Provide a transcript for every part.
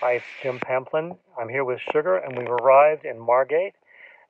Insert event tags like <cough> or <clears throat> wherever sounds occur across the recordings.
Hi, it's Jim Pamplin. I'm here with Sugar, and we've arrived in Margate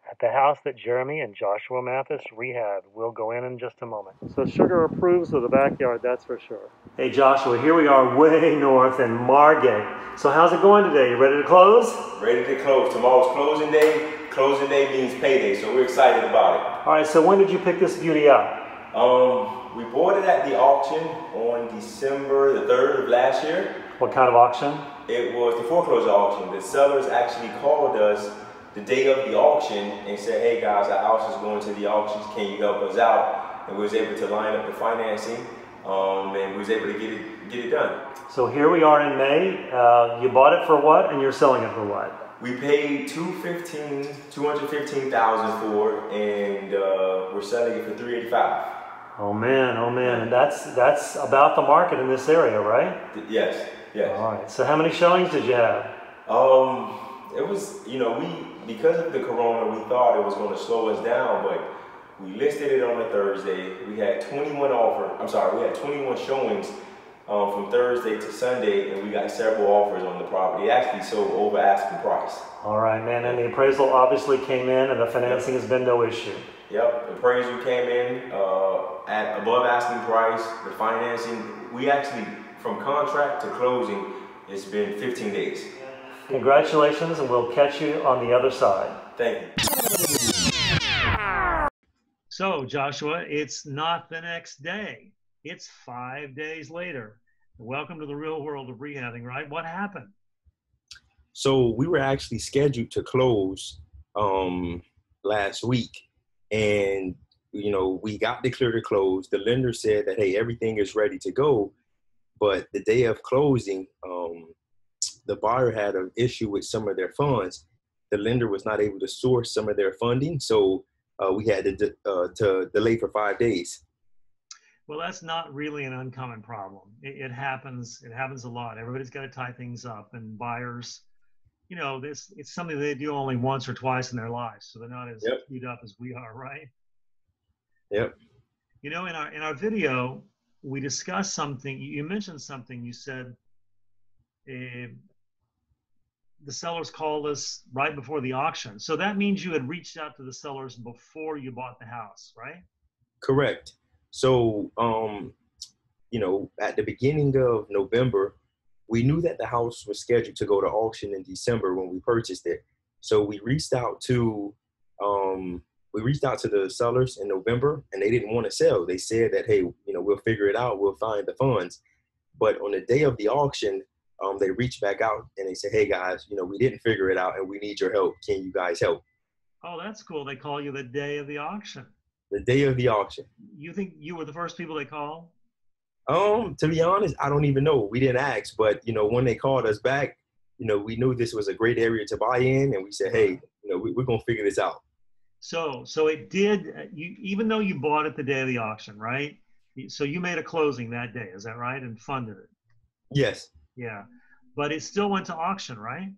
at the house that Jeremy and Joshua Mathis rehab. We'll go in in just a moment. So Sugar approves of the backyard, that's for sure. Hey Joshua, here we are way <laughs> north in Margate. So how's it going today? You ready to close? Ready to close. Tomorrow's closing day. Closing day means payday, so we're excited about it. All right, so when did you pick this beauty up? Um, we bought it at the auction on December the 3rd of last year. What kind of auction? It was the foreclosure auction. The sellers actually called us the day of the auction and said, hey guys, our house is going to the auctions. Can you help us out? And we was able to line up the financing um, and we was able to get it, get it done. So here we are in May. Uh, you bought it for what and you're selling it for what? We paid 215, 215,000 for it and uh, we're selling it for 385. Oh man, oh man, and that's that's about the market in this area, right? Yes, yes. All right. So how many showings did you have? Um, it was you know we because of the corona we thought it was going to slow us down, but we listed it on a Thursday. We had 21 offer. I'm sorry, we had 21 showings um, from Thursday to Sunday, and we got several offers on the property. Actually sold over asking price. All right, man. And the appraisal obviously came in, and the financing has been no issue. Yep, the appraisal came in uh, at above asking price. The financing, we actually, from contract to closing, it's been 15 days. Congratulations, and we'll catch you on the other side. Thank you. So, Joshua, it's not the next day. It's five days later. Welcome to the real world of rehabbing, right? What happened? So we were actually scheduled to close um, last week, and you know we got declared to close. The lender said that hey, everything is ready to go, but the day of closing, um, the buyer had an issue with some of their funds. The lender was not able to source some of their funding, so uh, we had to, uh, to delay for five days. Well, that's not really an uncommon problem. It, it, happens. It happens a lot. Everybody's got to tie things up, and buyers, you know, this it's something they do only once or twice in their lives, so they're not as yep. up as we are, right? Yep. You know, in our in our video, we discussed something. You mentioned something. You said uh, the sellers called us right before the auction. So that means you had reached out to the sellers before you bought the house, right? Correct. So, um, you know, at the beginning of November, we knew that the house was scheduled to go to auction in December when we purchased it. So we reached out to um, we reached out to the sellers in November, and they didn't want to sell. They said that, hey, you know, we'll figure it out. We'll find the funds. But on the day of the auction, um, they reached back out and they said, hey guys, you know, we didn't figure it out, and we need your help. Can you guys help? Oh, that's cool. They call you the day of the auction the day of the auction. You think you were the first people they called? Um, to be honest, I don't even know. We didn't ask, but you know, when they called us back, you know, we knew this was a great area to buy in, and we said, hey, you know, we, are gonna figure this out. So, so it did. Uh, you even though you bought it the day of the auction, right? So you made a closing that day, is that right? And funded it. Yes. Yeah, but it still went to auction, right?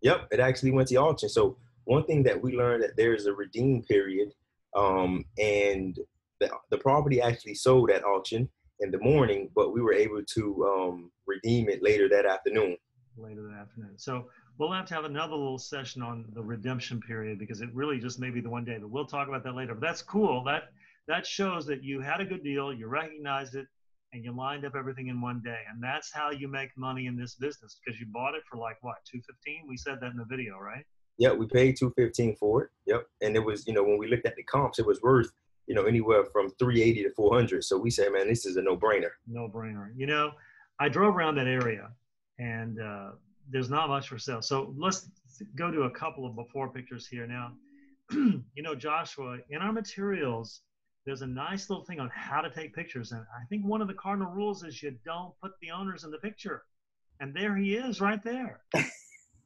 Yep, it actually went to auction. So one thing that we learned that there is a redeem period um, and the, the property actually sold at auction in the morning, but we were able to um, redeem it later that afternoon. Later that afternoon. So we'll have to have another little session on the redemption period because it really just may be the one day, but we'll talk about that later. But that's cool. That that shows that you had a good deal, you recognized it, and you lined up everything in one day. And that's how you make money in this business because you bought it for like what, 215? We said that in the video, right? Yeah, we paid two fifteen for it. Yep, and it was you know when we looked at the comps, it was worth you know anywhere from three eighty to four hundred. So we said, man, this is a no brainer. No brainer. You know, I drove around that area, and uh, there's not much for sale. So let's go to a couple of before pictures here now. <clears throat> you know, Joshua, in our materials, there's a nice little thing on how to take pictures, and I think one of the cardinal rules is you don't put the owners in the picture. And there he is, right there. <laughs>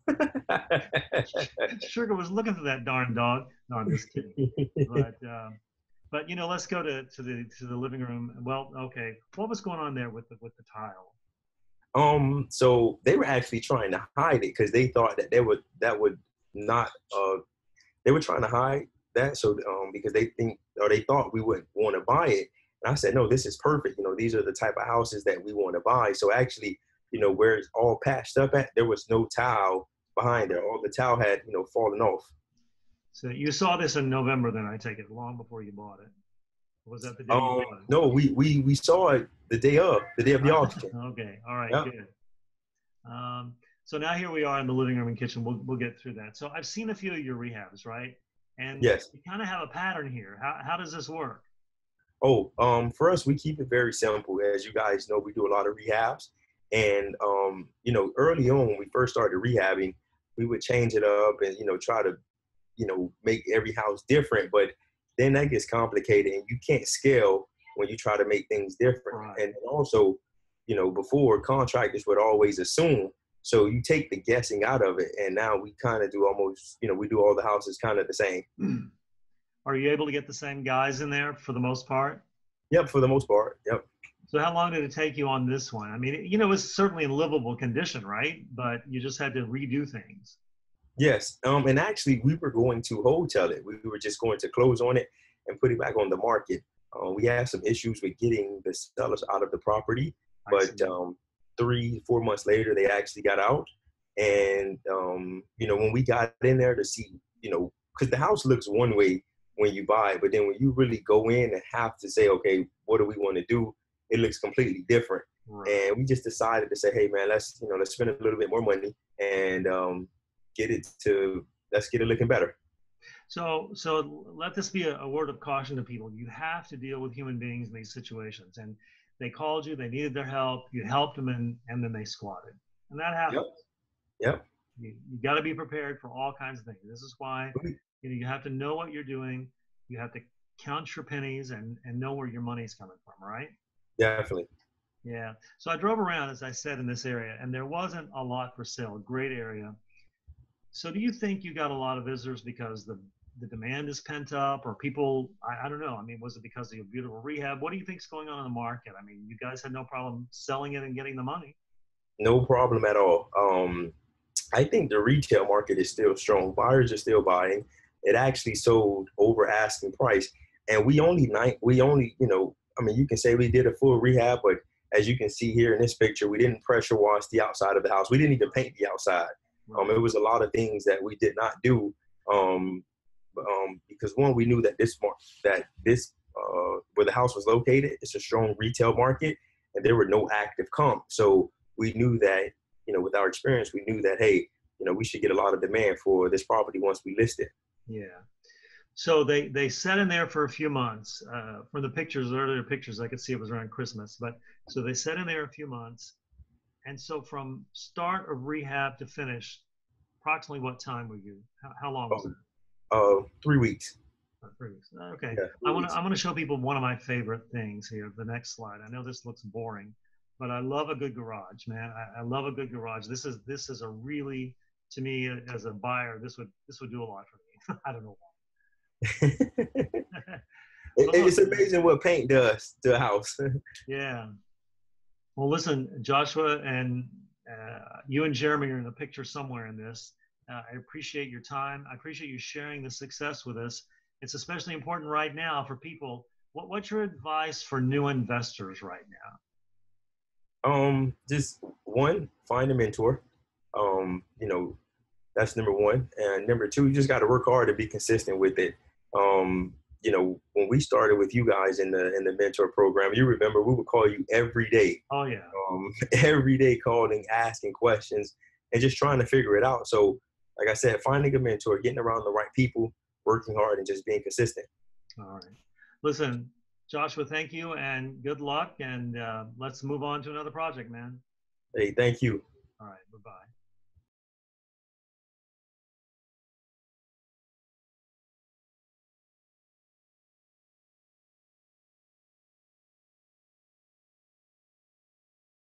<laughs> Sugar was looking for that darn dog. No, I'm just kidding. but uh, <laughs> but you know, let's go to, to the to the living room. Well, okay, what was going on there with the with the tile? Um, so they were actually trying to hide it because they thought that they would that would not uh they were trying to hide that so um because they think or they thought we wouldn't want to buy it. And I said, no, this is perfect. You know, these are the type of houses that we want to buy. So actually, you know, where it's all patched up at, there was no tile behind there. All the tile had, you know, fallen off. So you saw this in November, then I take it long before you bought it. Was that the day? Um, no, we we we saw it the day of, the day of the auction. okay, all right, good. Um, so now here we are in the living room and kitchen. We'll we'll get through that. So I've seen a few of your rehabs, right? And yes, you kind of have a pattern here. How how does this work? Oh, um, for us, we keep it very simple. As you guys know, we do a lot of rehabs, and um, you know, early on when we first started rehabbing, we would change it up and you know try to, you know, make every house different. But then that gets complicated, and you can't scale you try to make things different. Right. And also, you know, before contractors would always assume. So you take the guessing out of it, and now we kind of do almost, you know, we do all the houses kind of the same. Are you able to get the same guys in there for the most part? Yep, for the most part. Yep. So how long did it take you on this one? I mean, you know, it's certainly in livable condition, right? But you just had to redo things. Yes. Um, and actually, we were going to wholetail it. We were just going to close on it and put it back on the market. Uh, we had some issues with getting the sellers out of the property, but um, three, four months later, they actually got out. And um, you know, when we got in there to see, you know, because the house looks one way when you buy. But then when you really go in and have to say, okay, what do we want to do? It looks completely different. Right. And we just decided to say, hey man, let's you know let's spend a little bit more money and um, get it to let's get it looking better. So so let this be a, a word of caution to people. You have to deal with human beings in these situations, and they called you, they needed their help, you helped them, and and then they squatted, and that happens. Yep. Yep. You, you got to be prepared for all kinds of things. This is why you know you have to know what you're doing you have to count your pennies and and know where your money's coming from right definitely yeah so i drove around as i said in this area and there wasn't a lot for sale great area so do you think you got a lot of visitors because the the demand is pent up or people I, I don't know. I mean was it because of your beautiful rehab? What do you think's going on in the market? I mean you guys had no problem selling it and getting the money. No problem at all. Um i think the retail market is still strong. Buyers are still buying. It actually sold over asking price. And we only night we only, you know, I mean you can say we did a full rehab, but as you can see here in this picture, we didn't pressure wash the outside of the house. We didn't even paint the outside. Um, it was a lot of things that we did not do. Um, um, because one, we knew that this that this uh, where the house was located, it's a strong retail market, and there were no active comps. So we knew that you know with our experience, we knew that hey, you know we should get a lot of demand for this property once we list it. Yeah. So they they sat in there for a few months. Uh, from the pictures, earlier pictures, I could see it was around Christmas. But so they sat in there a few months, and so from start of rehab to finish, approximately what time were you? How, how long was it? Uh, three weeks. Uh, three weeks. Okay. Yeah, I want to I want to show people one of my favorite things here. The next slide. I know this looks boring, but I love a good garage, man. I, I love a good garage. This is this is a really to me as a buyer, this would this would do a lot for me. <laughs> I don't know why. <laughs> <laughs> it's amazing what paint does to a house. yeah. Well, listen, Joshua, and uh, you and Jeremy are in the picture somewhere in this. Uh, I appreciate your time. I appreciate you sharing the success with us. It's especially important right now for people. What, what's your advice for new investors right now? Um, just one, find a mentor. Um, you know, that's number one. And number two, you just got to work hard to be consistent with it. Um, you know, when we started with you guys in the in the mentor program, you remember we would call you every day. Oh yeah. Um, <laughs> every day calling, asking questions, and just trying to figure it out. So, like I said, finding a mentor, getting around the right people, working hard, and just being consistent. All right. Listen, Joshua, thank you and good luck. And uh, let's move on to another project, man. Hey, thank you. All right. Bye bye.